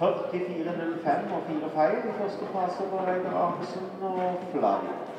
44-05 og 4 feil i første fase på Reidar Arnesen og Flavio.